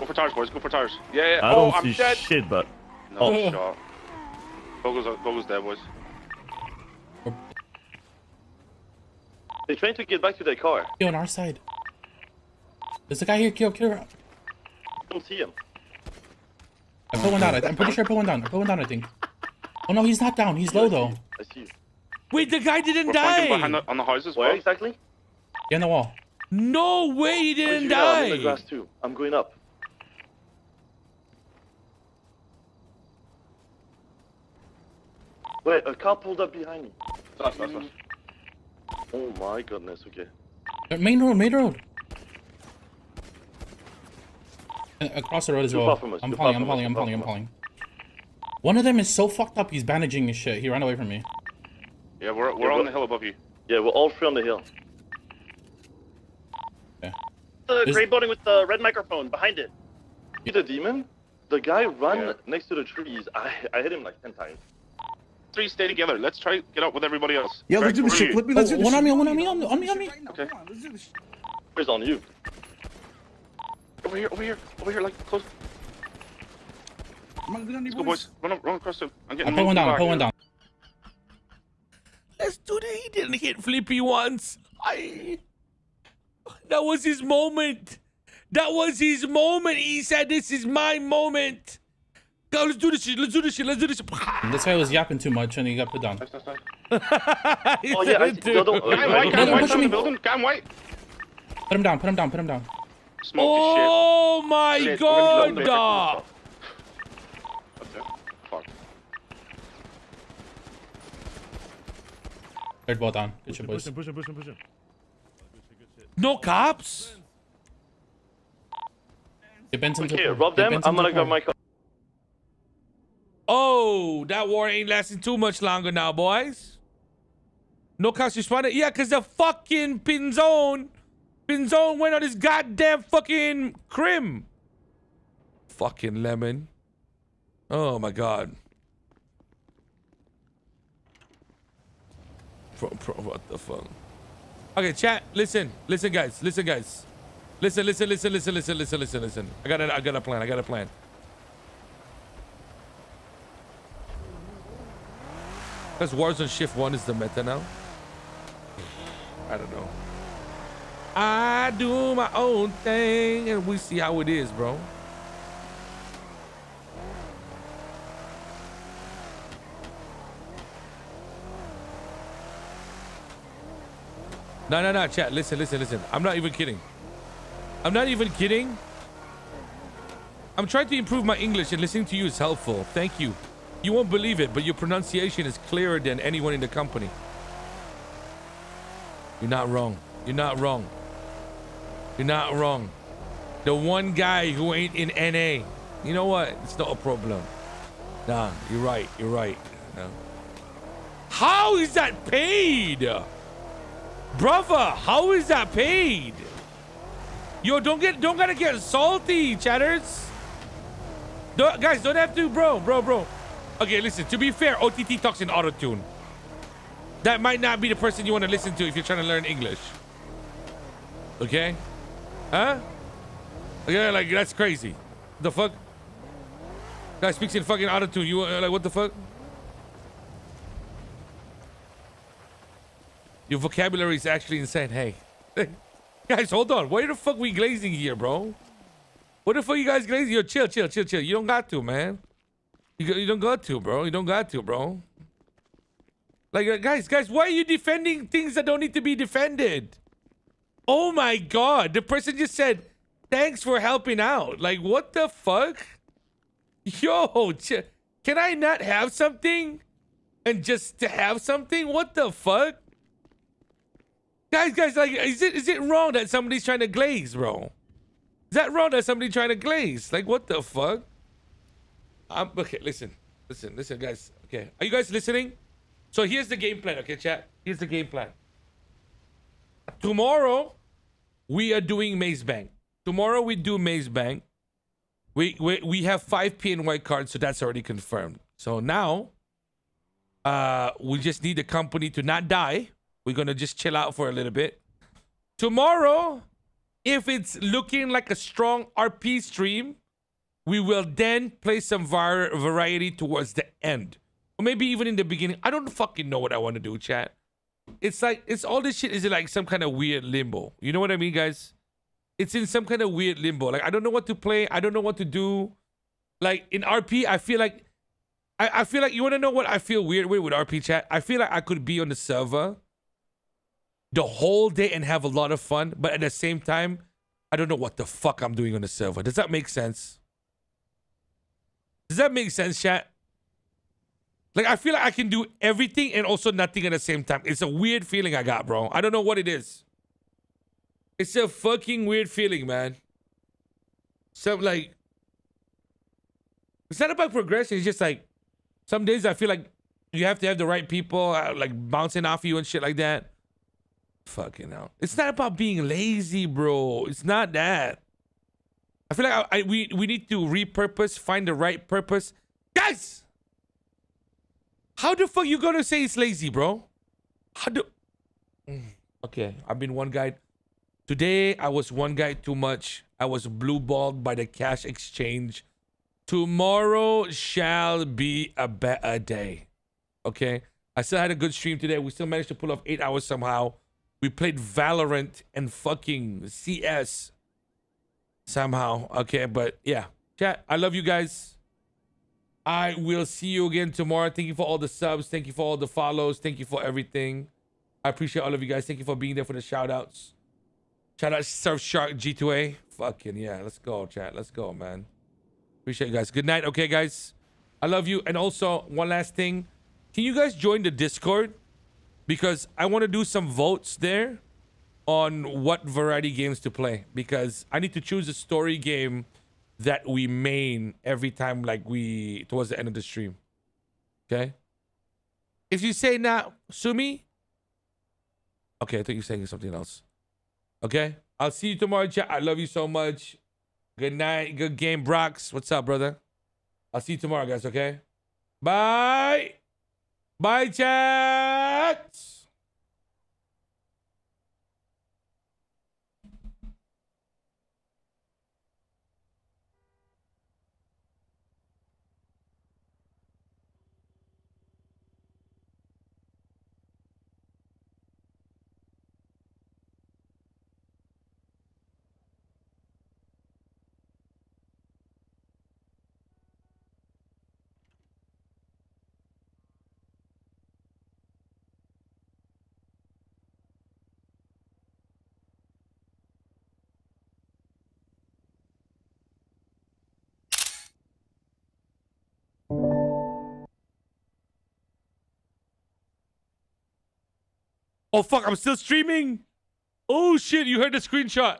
Go for tires, boys. Go for tires.
Yeah, yeah.
I
oh,
don't
I'm
see
dead.
shit, but
No
Oh.
shot. Bogo's, Bogo's dead, boys.
they're trying to get back to their car.
Yo, on our side. There's a guy here. Kill, kill.
I don't see him.
I put one down. I- I'm pretty sure I put one down. I put one down, I think. Oh no, he's not down. He's low though.
I see you.
Wait, the guy didn't
We're flanking
die.
behind the, on the houses,
Where
bro.
exactly?
Yeah, on the wall.
No way, he didn't
die. now? I'm in the grass too. I'm going up. Wait, a car pulled up behind me.
Fast, fast, fast.
Oh my goodness, okay.
Main road, main road. Uh, Uh, across the road as
Too
well.
far from us,
I'm
too
pulling, I'm
from
pulling, I'm
too
pulling, I'm
from
pulling. One of them is so fucked up, he's bandaging his shit. He ran away from me.
Yeah, we're, we're
Yeah,
on the hill above you.
Yeah, we're all three on the hill.
The
Is-
gray building with the red microphone behind it.
See the demon? The guy ran
Yeah.
next to the trees. I I hit him like ten times.
Three stay together. Let's try get out with everybody else.
Yeah, let's do oh,
Right,
this shit. Let me,
Oh,
let's do this
one on
shit.
me, one on me, on, on me, on me.
Okay.
Where's on you?
Over here, over here, over here, like close. Let's go, boys. Run, up, run across the. I'm
I
getting
put one
moved
down, I
back.
put one down.
Let's do that. He didn't hit Flippy once. I. That was his moment. That was his moment. He said, "This is my moment." Go, let's do this shit. Let's do this shit. Let's do this shit.
This guy was yapping too much and he got put down.
Nice, nice, nice.
He
Oh yeah, I,
it
the
Guy white, guy white,
push
in the building. Guy white.
Put him down, put him down, put him down.
Smoke
Oh my
shit. Shit, we're
god.
go
dog.
Okay. Fuck.
Third ball down. Good shit, boys.
Push him, push him, push him, push him.
No cops.
Get Benson to
Okay, rob
get
them. I'm gonna
the
grab my car.
Oh, that war ain't lasting too much longer now, boys. No cops responded. Yeah, cause the fucking Pinzone, Pinzone went on his goddamn fucking crim. Fucking lemon. Oh my god. Bro, bro, what the fuck? Okay, chat. Listen, listen, guys. Listen, guys. Listen, listen, listen, listen, listen, listen, listen, listen. I got I got a plan. I got a plan. Because Warzone Shift 1 is the meta now. I don't know. I do my own thing and we see how it is, bro. No, no, no, chat. Listen, listen, listen. I'm not even kidding. I'm not even kidding. I'm trying to improve my English and listening to you is helpful. Thank you. You won't believe it, but your pronunciation is clearer than anyone in the company. You're not wrong. You're not wrong. You're not wrong. The one guy who ain't in NA. You know what? It's not a problem. Nah, you're right. You're right. No. How is that paid? Brother, how is that paid? Yo, don't get don't gotta get salty, chatters. Don't, guys, don't have to, bro, bro, bro. Okay, listen, to be fair, OTT talks in auto-tune. That might not be the person you want to listen to if you're trying to learn English. Okay? Huh? Yeah, like, that's crazy. The fuck? Guy speaks in fucking auto-tune. You, uh, like, what the fuck? Your vocabulary is actually insane. Hey. guys, hold on. Why the fuck we glazing here, bro? What the fuck you guys glazing? Yo, chill, chill, chill, chill. You don't got to, man. You, you don't got to, bro. You don't got to, bro. Like, uh, guys, guys, why are you defending things that don't need to be defended? Oh my god. The person just said, thanks for helping out. Like, what the fuck? Yo, can I not have something? And just to have something? What the fuck? Guys, guys, like, is it is it wrong that somebody's trying to glaze, bro? Is that wrong that somebody trying to glaze? Like, what the fuck? I'm okay. Listen, listen, listen, guys. Okay, are you guys listening? So here's the game plan. Okay, chat. Here's the game plan. Tomorrow, we are doing Maze Bank. Tomorrow we do Maze Bank. We we we have five P and white cards, so that's already confirmed. So now, uh, we just need the company to not die. We're gonna just chill out for a little bit. Tomorrow, if it's looking like a strong RP stream, we will then play some var- variety towards the end. Or maybe even in the beginning. I don't fucking know what I want to do, chat. It's like, it's all this shit is like some kind of weird limbo. You know what I mean, guys? It's in some kind of weird limbo. Like, I don't know what to play. I don't know what to do. Like, in RP, I feel like, I, I feel like, you want to know what I feel weird with with RP chat? I feel like I could be on the server the whole day and have a lot of fun, but at the same time, I don't know what the fuck I'm doing on the server. Does that make sense? Does that make sense, chat? Like, I feel like I can do everything and also nothing at the same time. It's a weird feeling I got, bro. I don't know what it is. It's a fucking weird feeling, man. So, like, it's not about progression. It's just like, some days I feel like you have to have the right people, uh, like, bouncing off you and shit like that. Fucking hell. It's not about being lazy, bro. It's not that. I feel like I, I, we we need to repurpose, find the right purpose. Guys! How the fuck you gonna say it's lazy, bro? How do Mm, Okay, I've been one guy. Today I was one guy too much. I was blue balled by the cash exchange. Tomorrow shall be a better day. Okay? I still had a good stream today. We still managed to pull off eight hours somehow. We played Valorant and fucking CS somehow. Okay, but yeah. Chat, I love you guys. I will see you again tomorrow. Thank you for all the subs. Thank you for all the follows. Thank you for everything. I appreciate all of you guys. Thank you for being there for the shout outs. Shout out Surfshark G2A. Fucking yeah. Let's go, chat. Let's go, man. Appreciate you guys. Good night. Okay, guys. I love you. And also, one last thing. Can you guys join the Discord? Because I want to do some votes there on what variety games to play. Because I need to choose a story game that we main every time like we towards the end of the stream. Okay? If you say now, Sumi. Okay, I think you're saying something else. Okay? I'll see you tomorrow, chat. I love you so much. Good night. Good game, Brox. What's up, brother? I'll see you tomorrow, guys, okay? Bye. Bye, chat. Oh fuck, I'm still streaming. Oh shit, you heard the screenshot.